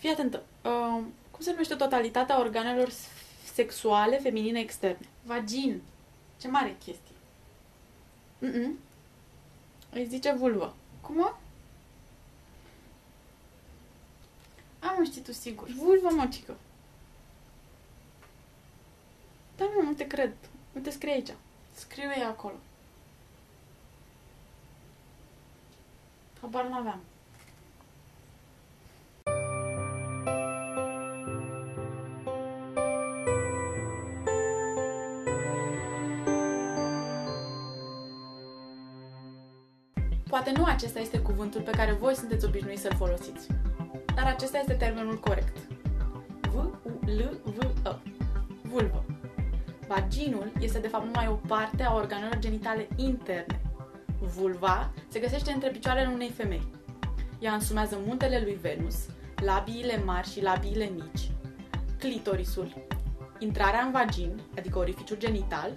Fii atentă. Uh, cum se numește totalitatea organelor sexuale feminine externe? Vagin. Ce mare chestie. Mm-mm. Îi zice vulvă. Cum mă? Am mă, știi tu sigur. Vulvă, mă, cică. Da, mă, nu te cred. Nu te scrie aici. Scriu ei acolo. Habar n-aveam. Poate nu acesta este cuvântul pe care voi sunteți obișnuiți să-l folosiți, dar acesta este termenul corect. V-U-L-V-E. Vulvă. Vaginul este de fapt numai o parte a organelor genitale interne. Vulva se găsește între picioarele unei femei. Ea însumează muntele lui Venus, labiile mari și labiile mici, clitorisul, intrarea în vagin, adică orificiul genital,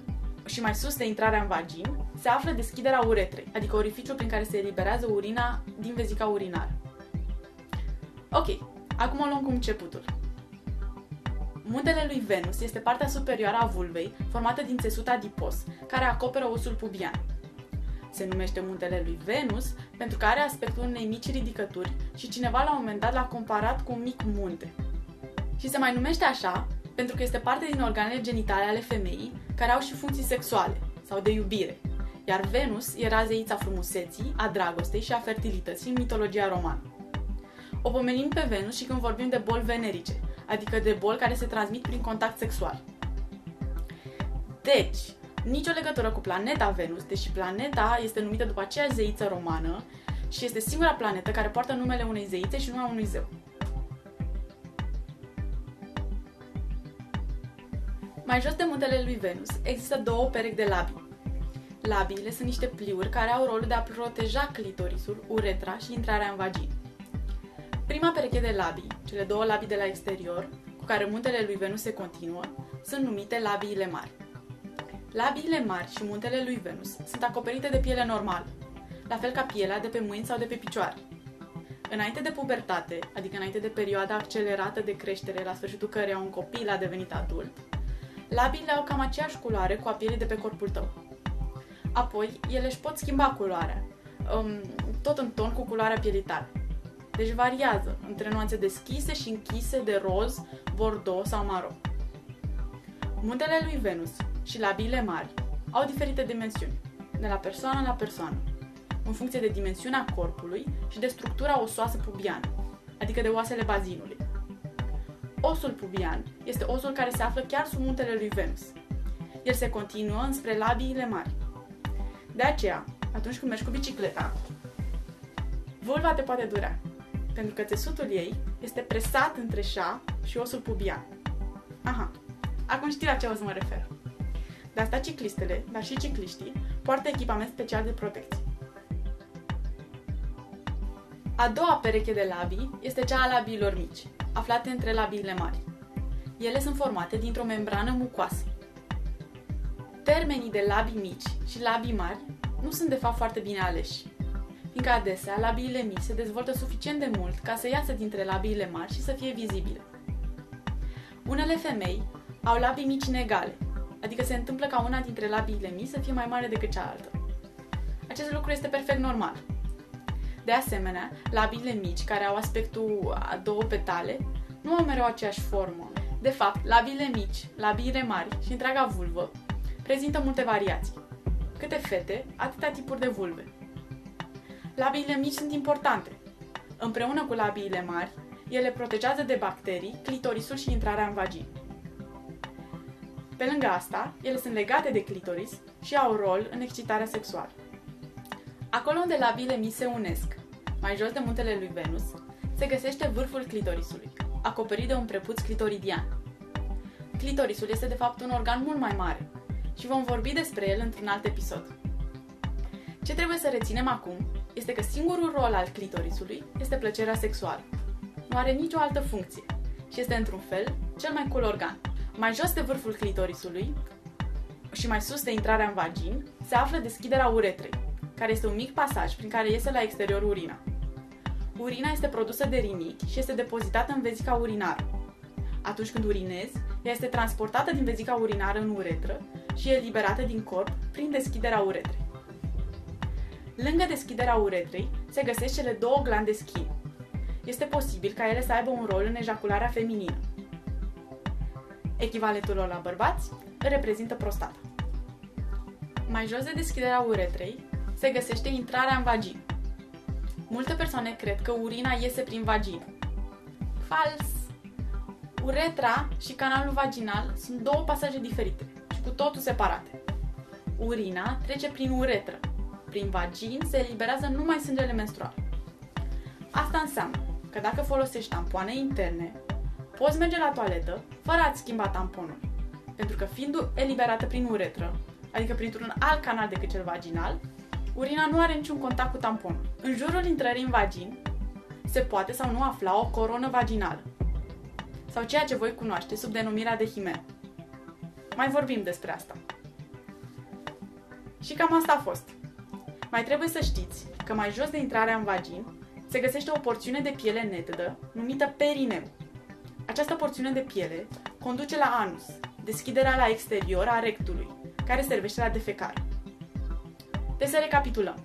și mai sus de intrarea în vagin, se află deschiderea uretrei, adică orificiul prin care se eliberează urina din vezica urinară. Ok, acum o luăm cu începutul. Muntele lui Venus este partea superioară a vulvei, formată din țesut adipos, care acoperă osul pubian. Se numește muntele lui Venus pentru că are aspectul unei mici ridicături și cineva la un moment dat l-a comparat cu un mic munte. Și se mai numește așa pentru că este parte din organele genitale ale femeii care au și funcții sexuale sau de iubire, iar Venus era zeița frumuseții, a dragostei și a fertilității în mitologia romană. O pomenim pe Venus și când vorbim de boli venerice, adică de boli care se transmit prin contact sexual. Deci, nicio legătură cu planeta Venus, deși planeta este numită după aceeași zeiță romană și este singura planetă care poartă numele unei zeițe și nu a unui zeu. Mai jos de muntele lui Venus există două perechi de labii. Labiile sunt niște pliuri care au rolul de a proteja clitorisul, uretra și intrarea în vagin. Prima pereche de labii, cele două labii de la exterior, cu care muntele lui Venus se continuă, sunt numite labiile mari. Labiile mari și muntele lui Venus sunt acoperite de piele normală, la fel ca pielea de pe mâini sau de pe picioare. Înainte de pubertate, adică înainte de perioada accelerată de creștere la sfârșitul căreia un copil a devenit adult, Labiile au cam aceeași culoare cu a pielii de pe corpul tău. Apoi, ele își pot schimba culoarea, um, tot în ton cu culoarea pielii tale. Deci variază între nuanțe deschise și închise de roz, bordeaux sau maro. Muntele lui Venus și labiile mari au diferite dimensiuni, de la persoană la persoană, în funcție de dimensiunea corpului și de structura osoasă pubiană, adică de oasele bazinului. Osul pubian este osul care se află chiar sub muntele lui Venus. El se continuă înspre labiile mari. De aceea, atunci când mergi cu bicicleta, vulva te poate durea, pentru că țesutul ei este presat între șa și osul pubian. Aha, acum știi la ce o să mă refer. De asta ciclistele, dar și cicliștii, poartă echipament special de protecție. A doua pereche de labii este cea a labiilor mici, aflate între labiile mari. Ele sunt formate dintr-o membrană mucoasă. Termenii de labii mici și labii mari nu sunt de fapt foarte bine aleși, fiindcă adesea labiile mici se dezvoltă suficient de mult ca să iasă dintre labiile mari și să fie vizibile. Unele femei au labii mici inegale, adică se întâmplă ca una dintre labiile mici să fie mai mare decât cealaltă. Acest lucru este perfect normal, de asemenea, labiile mici, care au aspectul a două petale, nu au mereu aceeași formă. De fapt, labiile mici, labiile mari și întreaga vulvă prezintă multe variații. Câte fete, atâtea tipuri de vulve. Labiile mici sunt importante. Împreună cu labiile mari, ele protejează de bacterii clitorisul și intrarea în vagin. Pe lângă asta, ele sunt legate de clitoris și au rol în excitarea sexuală. Acolo unde labiile mi se unesc, mai jos de muntele lui Venus, se găsește vârful clitorisului, acoperit de un prepuț clitoridian. Clitorisul este de fapt un organ mult mai mare și vom vorbi despre el într-un alt episod. Ce trebuie să reținem acum este că singurul rol al clitorisului este plăcerea sexuală. Nu are nicio altă funcție și este într-un fel cel mai cool organ. Mai jos de vârful clitorisului și mai sus de intrarea în vagin se află deschiderea uretrei, care este un mic pasaj prin care iese la exterior urina. Urina este produsă de rinichi și este depozitată în vezica urinară. Atunci când urinezi, ea este transportată din vezica urinară în uretră și e eliberată din corp prin deschiderea uretrei. Lângă deschiderea uretrei se găsesc cele două glande schimb. Este posibil ca ele să aibă un rol în ejacularea feminină. Echivalentul lor la bărbați îl reprezintă prostata. Mai jos de deschiderea uretrei se găsește intrarea în vagină. Multe persoane cred că urina iese prin vagină. Fals! Uretra și canalul vaginal sunt două pasaje diferite și cu totul separate. Urina trece prin uretră. Prin vagin se eliberează numai sângele menstrual. Asta înseamnă că dacă folosești tampoane interne, poți merge la toaletă fără a-ți schimba tamponul. Pentru că fiind eliberată prin uretră, adică printr-un alt canal decât cel vaginal, urina nu are niciun contact cu tamponul. În jurul intrării în vagin se poate sau nu afla o coronă vaginală, sau ceea ce voi cunoaște sub denumirea de himen. Mai vorbim despre asta. Și cam asta a fost. Mai trebuie să știți că mai jos de intrarea în vagin se găsește o porțiune de piele netedă numită perineu. Această porțiune de piele conduce la anus, deschiderea la exterior a rectului, care servește la defecare. Deci să recapitulăm.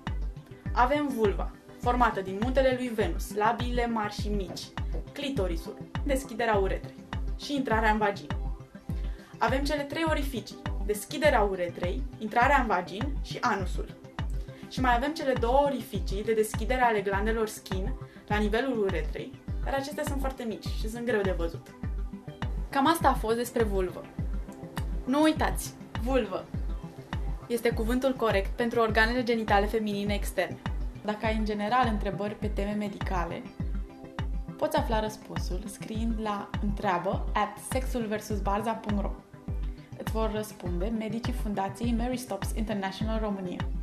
Avem vulva, formată din muntele lui Venus, labiile mari și mici, clitorisul, deschiderea uretrei și intrarea în vagin. Avem cele trei orificii, deschiderea uretrei, intrarea în vagin și anusul. Și mai avem cele două orificii de deschidere ale glandelor skin la nivelul uretrei, dar acestea sunt foarte mici și sunt greu de văzut. Cam asta a fost despre vulvă. Nu uitați, vulvă este cuvântul corect pentru organele genitale feminine externe. Dacă ai în general întrebări pe teme medicale, poți afla răspunsul scriind la întreabă at sexulversusbarza.ro Îți vor răspunde medicii Fundației Mary Stops International România.